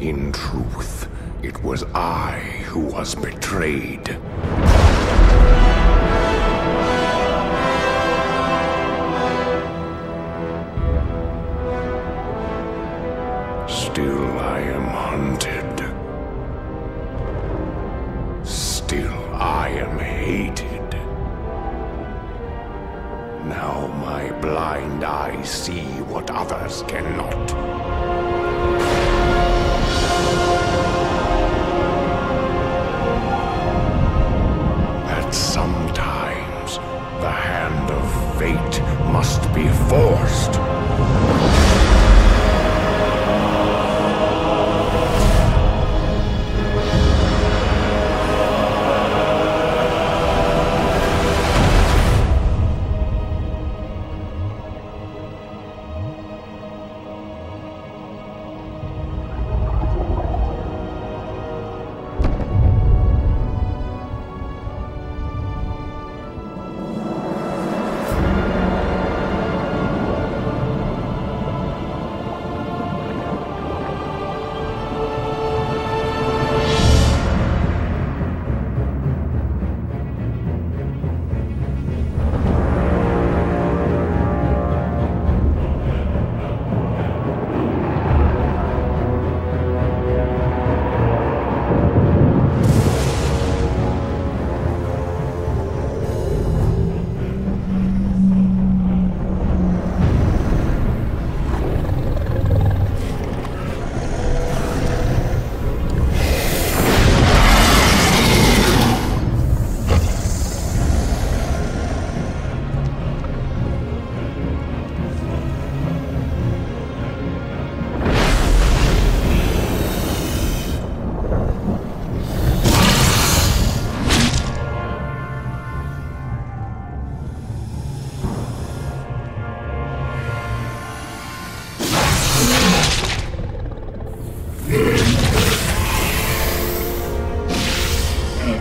In truth, it was I who was betrayed. Still I am hunted. Still I am hated. Blind eyes see what others cannot. That sometimes the hand of fate must be forced.